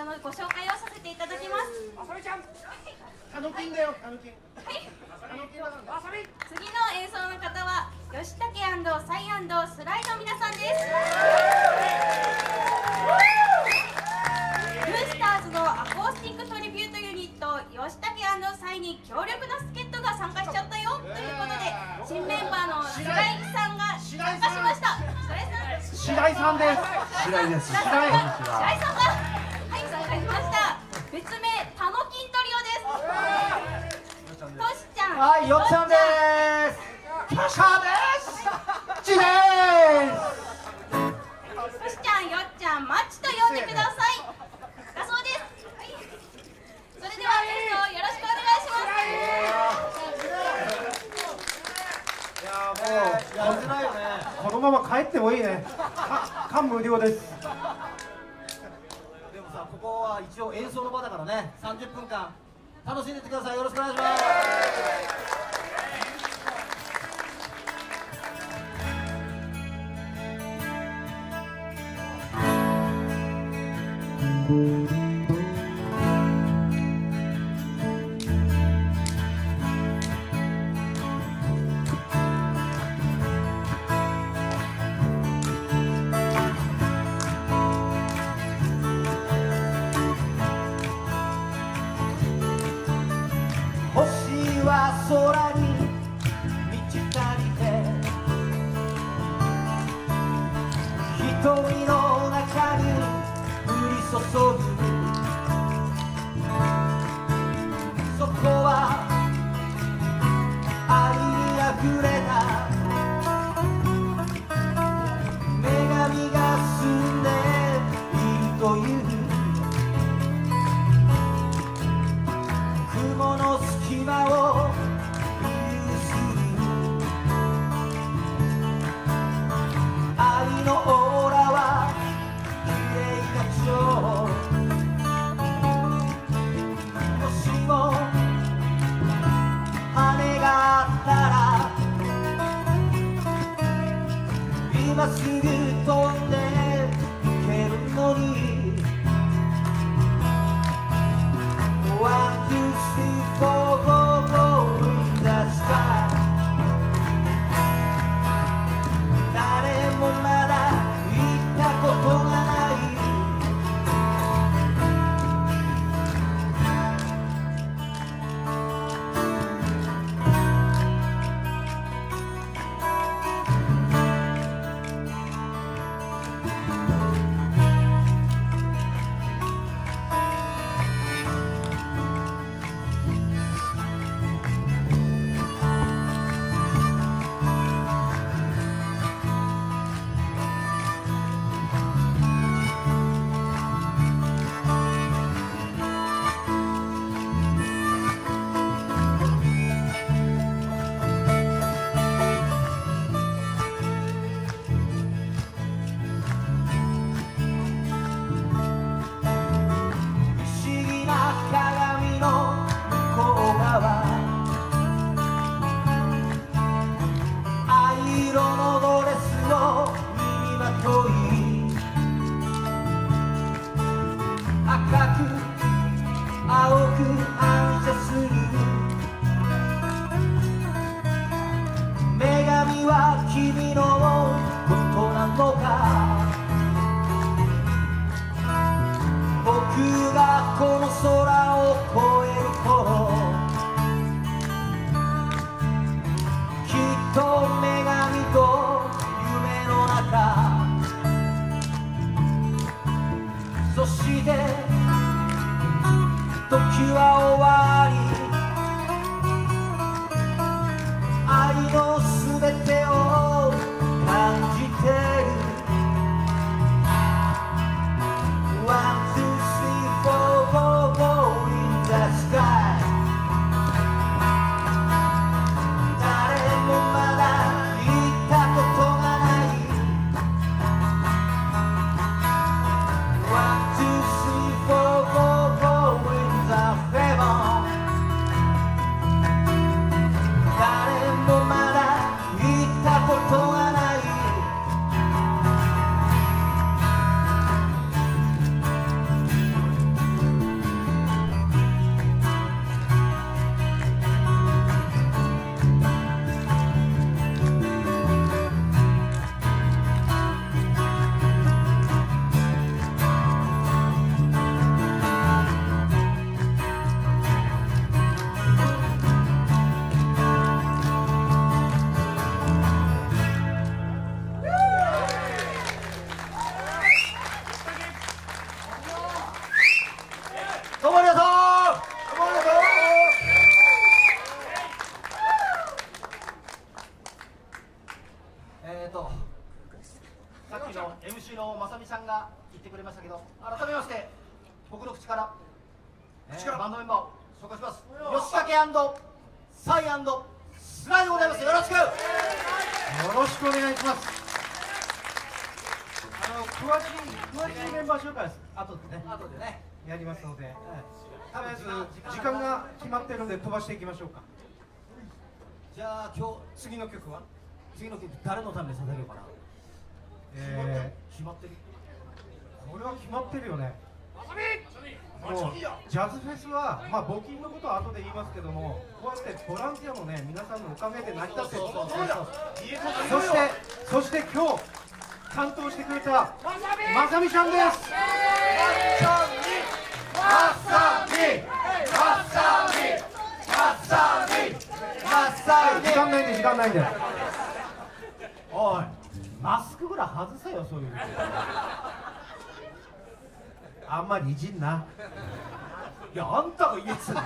ご紹介をさせていただきます。あさみちゃん。タヌキンだよタヌキン。はい。タヌキンだあさみ。次の演奏の方は吉武サイスライの皆さんです。ブースターズのアコースティックトリビュートユニット吉武サイに強力な助っ人が参加しちゃったよ。ということで新メンバーの白井さんが参加しました。白井さん白井さんです。白井です。白井さんがはい参加しました別名タノキントリオですトシちゃんはい、よっちゃんです。キャシャです。ちです。トシちゃんよっちゃんマッチと呼んでくださいだそうです、はい、それでは演奏よろしくお願いしますいやもうやりづらいよね。このまま帰ってもいいねか感無量です応演奏の場だからね。30分間楽しんでってください。よろしくお願いします。瞳の中に降り注ぐとさっきの MC のまさみさんが言ってくれましたけど改めまして僕の口から、えー、バンドメンバーを紹介します。吉武サイスライでございます。よろしく、よろしくお願いします。あの詳しい詳しいメンバー紹介です後でね後でね。やりますので、はい、とりあえず時間が決まってるので飛ばしていきましょうか。じゃあ今日次の曲は？次の曲誰のために捧げようかな。え決まってるー、これは決まってるよね。もうジャズフェスは、まあ、募金のことは後で言いますけどもこうやってボランティアのね皆さんのおかげで成り立ってる。そしてそして今日担当してくれたまさみちゃんです。マッサミマッサミマッサミマッサ時間ないんで時間ないんでおいマスクぐらい外せよそういうあんまりいじんな。いやあんたが言えっつうの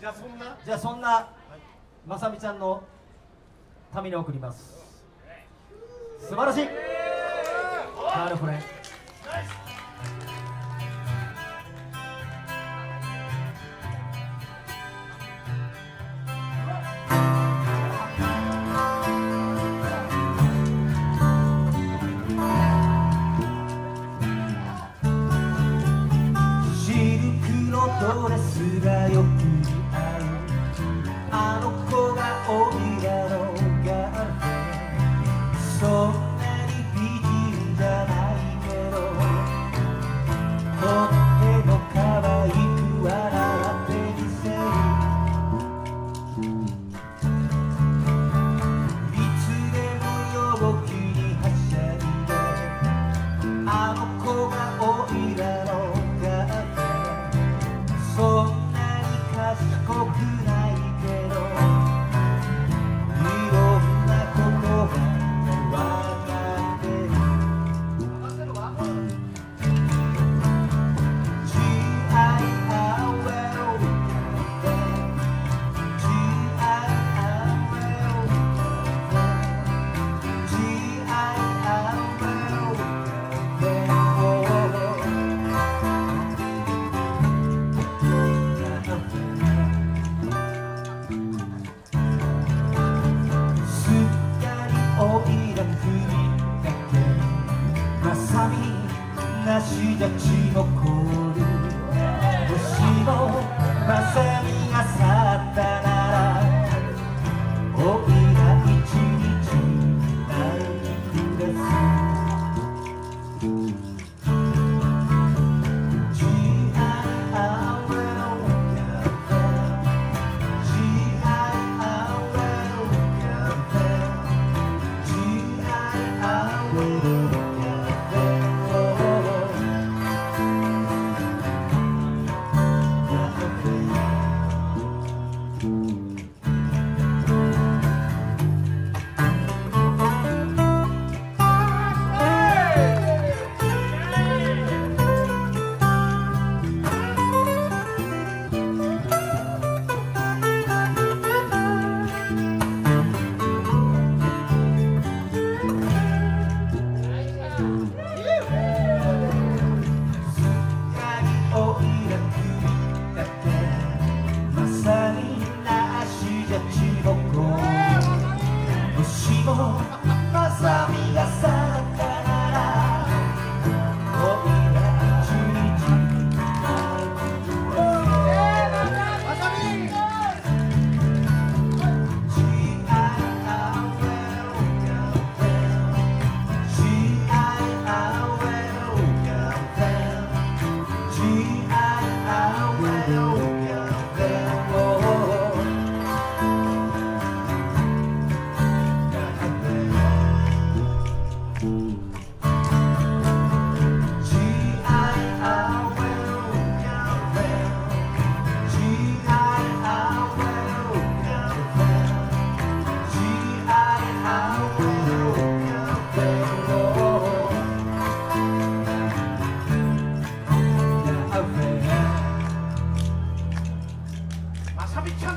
じゃあそんな。じゃあそんなまさみちゃんのために送ります。素晴らしい。カー。ルフレンシ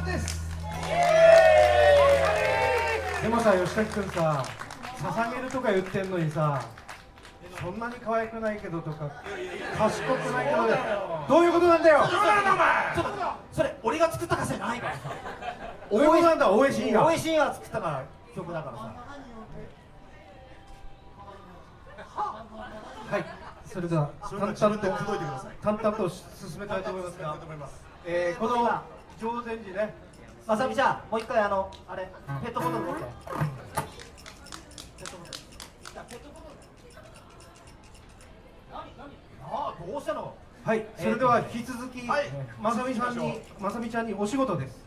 ですでもさ吉武君さ捧げるとか言ってんのにさそんなに可愛くないけどとか賢くないけどどういうことなんだよ！それ俺が作った歌詞じゃないからさ。どういうことなんだ？大江慎が大江慎が作ったから曲だからさ。はいそれでは淡々と自分で口説いてください。淡々と進めたいと思いますが、えー、この上善寺ね。まさみちゃんもう一回あのあれペットボトル持って。ペットボトル。ペットボトル。何何？ああどうしたの？はい。それでは引き続き、はい。まさみさんにまさみちゃんにお仕事です、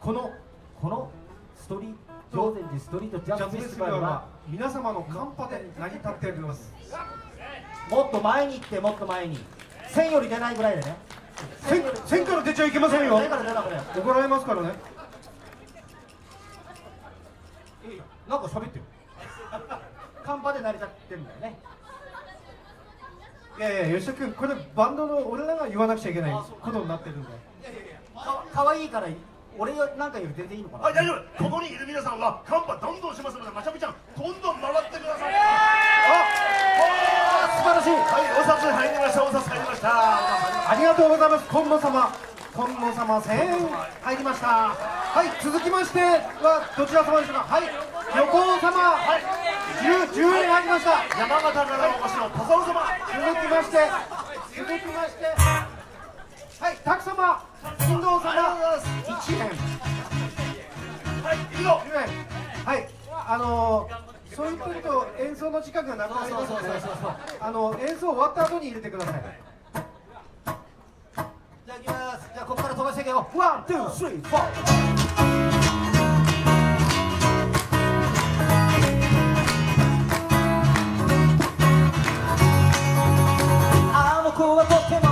このこのストリート上善寺ストリートジジャズフェスティバルは皆様のカンパで成り立っております。もっと前に行ってもっと前に。1000より出ないぐらいでね線線から出ちゃいけませんよ。怒られますからね。なんか喋ってよ。カンパで成り立ってるんだよね。いやいや吉田君これバンドの俺らが言わなくちゃいけないことになってるんでかかわいいから俺がなんかより全然いいのかな。はい大丈夫ここにいる皆さんはカンパどんどんしますのでまちゃみちゃんどんどん回ってください。素晴らしい。はいお札入りましたお札入りました。ありがとうございます。今野様今野様1000円入りました。はい続きましてはどちら様でしょうか。はい横尾様。はい 10, 10円入りました。山形からお越しの田沢様。続きまして続きまして。はい拓様。金堂様。1円。はい行くよ10円。はいあのーそう言ってると演奏の時間がなくなりますのであの演奏終わった後に入れてください。じゃあ行きます。じゃあここから飛ばしていけよ。 One, two, three, four。あの子はとても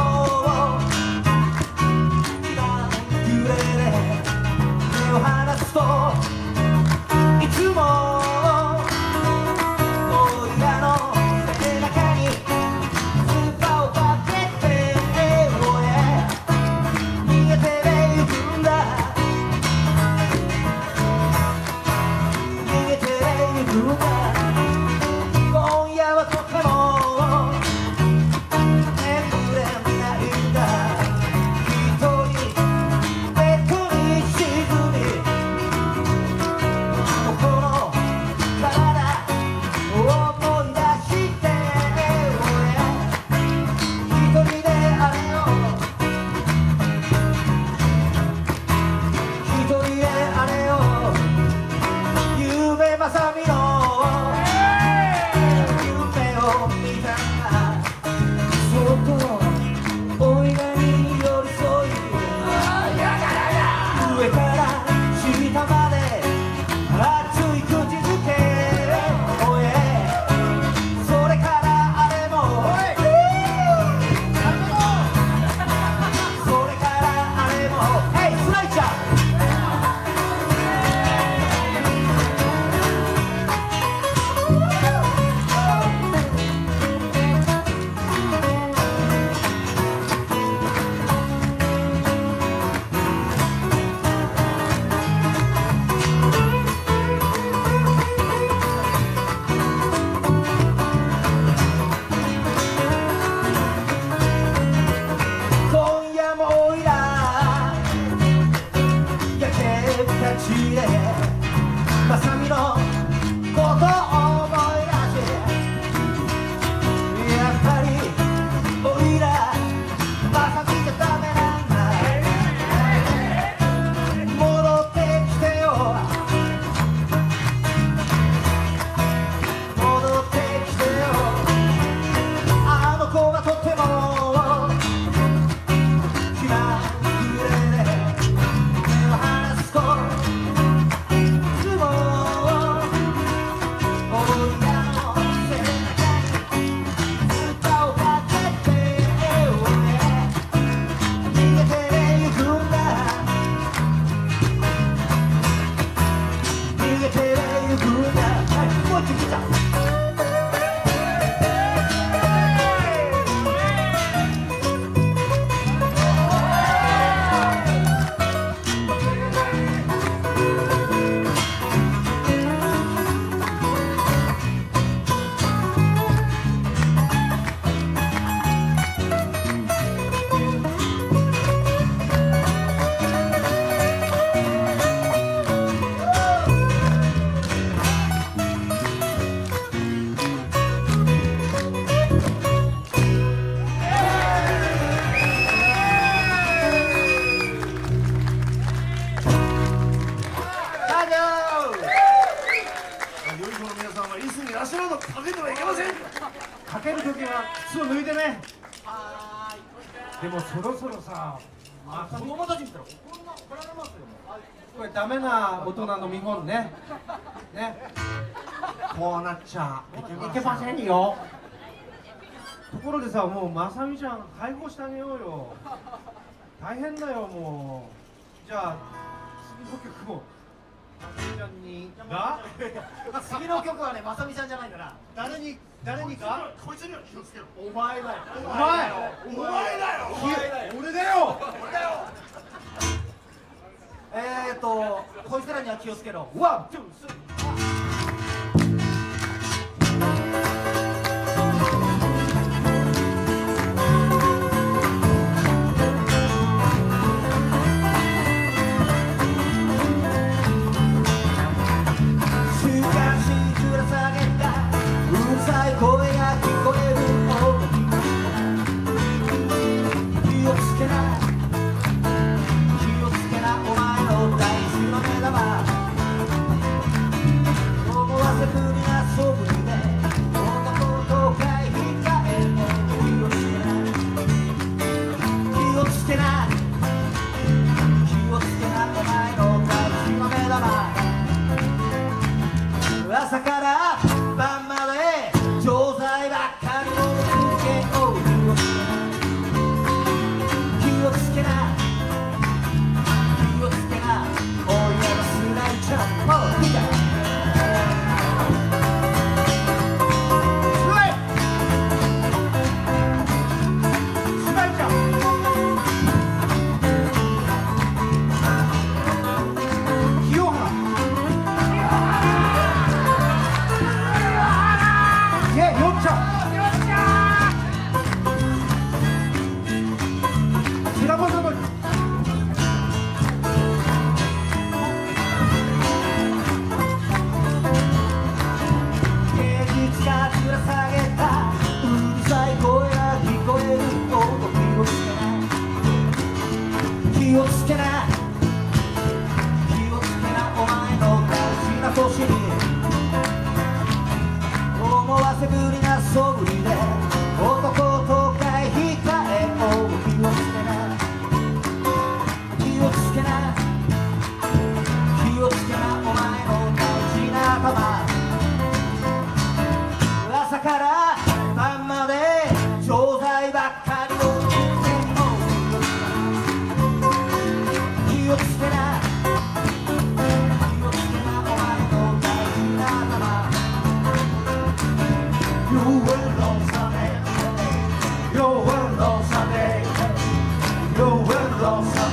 人の見本ね。ね。こうなっちゃいけませんよ。ところでさもうまさみちゃん解放してあげようよ。大変だよもう。じゃあ次の曲もまさみちゃんに。が？次の曲はねまさみちゃんじゃないから誰に誰にか？こいつには気をつけろ。お前だよ。お前お前だよ。俺だよ。俺だよ。えーとこいつらには気をつけろ。ワンツースリー。la va.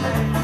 Thank you.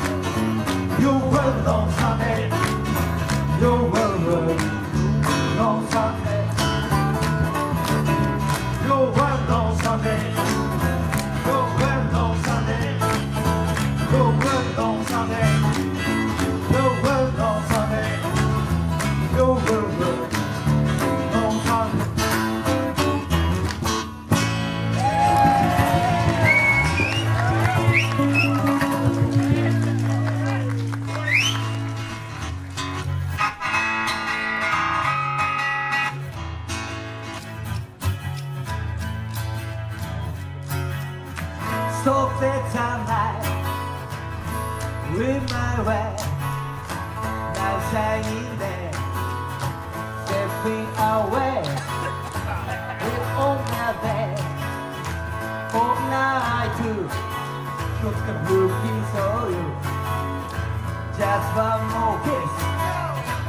a blue piece you Just one more kiss.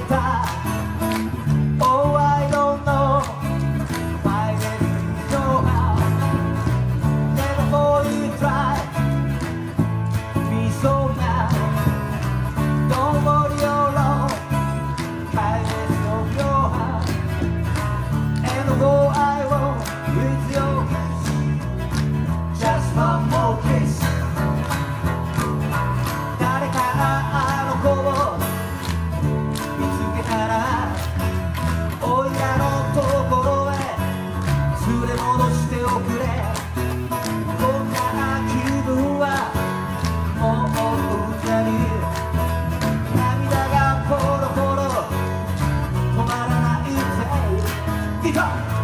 ない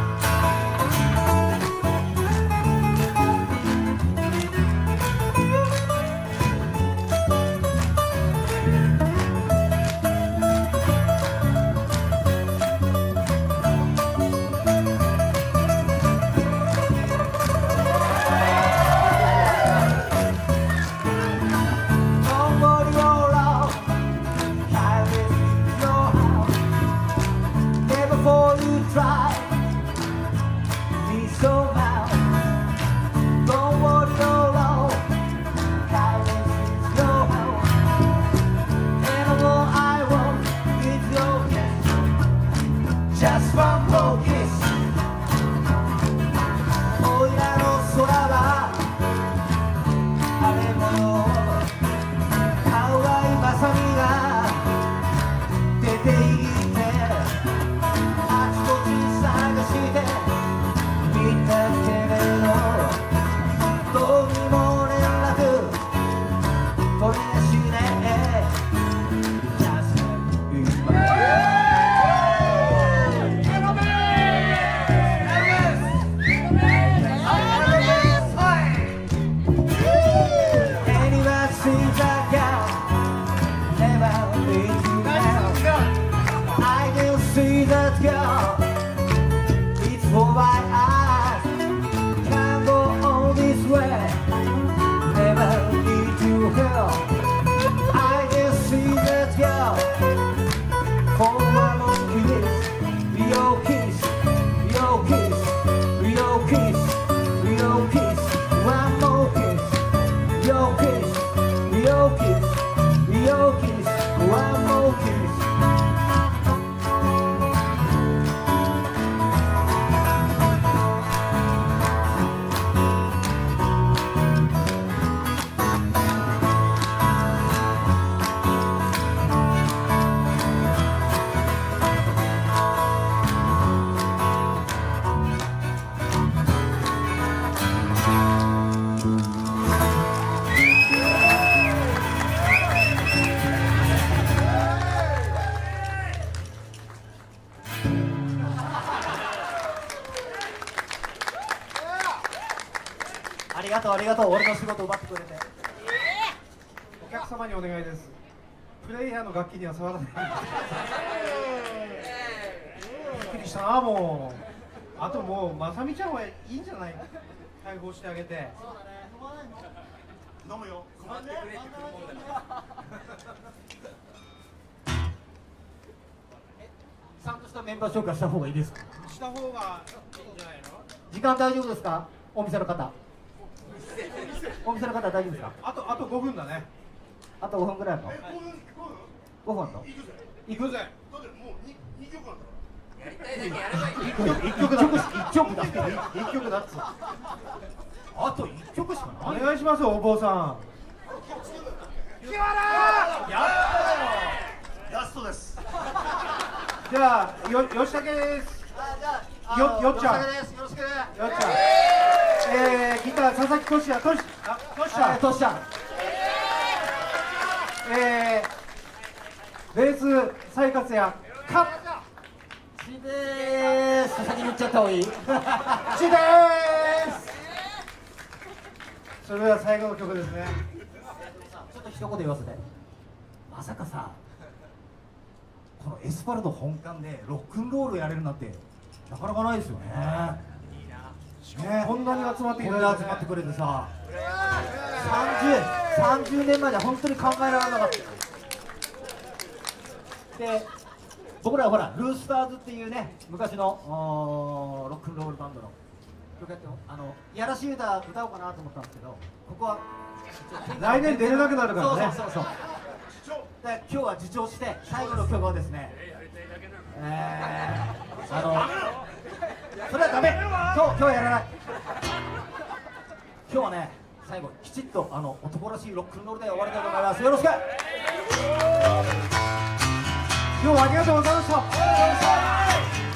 とう俺の仕事奪ってくれて。お客様にお願いです。プレイヤーの楽器には触らない。びっくりした。なもう。あともうまさみちゃんはいいんじゃない？解放してあげて。飲むよ困ってくれってくるもんだちゃんとしたメンバー紹介した方がいいですか？した方がいいんじゃないの？時間大丈夫ですか？お店の方お店の方大丈夫ですか？あとあと5分だね。あと5分ぐらいの？え5分？5分。と行くぜ。行くぜ。だってもう 2, 2曲なんだ。から一曲一曲だ。って一曲だ。っあと1曲しかおない。願いしますお坊さん。ラストです。じゃあよ吉武です。よよっちゃん。よろしく。よっちゃん。えー、ギター佐々木俊也。としあとしちゃんとしちゃん。えー、ベース再活也かちでーす。先に言っちゃった方がいい。ちでーす。それでは最後の曲ですね。ちょっと一言言わせて。まさかさこのエスパルト本館でロックンロールやれるなんてなかなかないですよね。ねこんなに集まって3030年前で本当に考えられなかった。で僕らはほらルースターズっていうね昔のロックンロールバンドの曲やってあのいやらしい歌歌おうかなと思ったんですけどここは来年出れなくなるからね。そうそうそう。で今日は自重して最後の曲をですねえー、あのそれはダメ。今日今日やらない。今日はね最後きちっとあの男らしいロックンロールで終わりたいと思います。よろしく。今日はありがとうございました。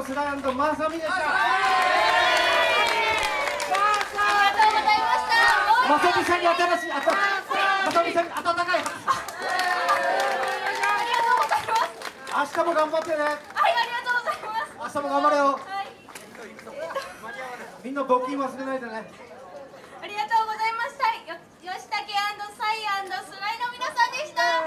の菅谷とまさみでしたありがとうござい。ましたまさみさんに新しい、あた、まさみさんに温かい。明日も頑張ってね。はい、ありがとうございます。明日も頑張れよ。はい、みんな募金忘れないでね。ありがとうございました。吉武サイスライの皆さんでした。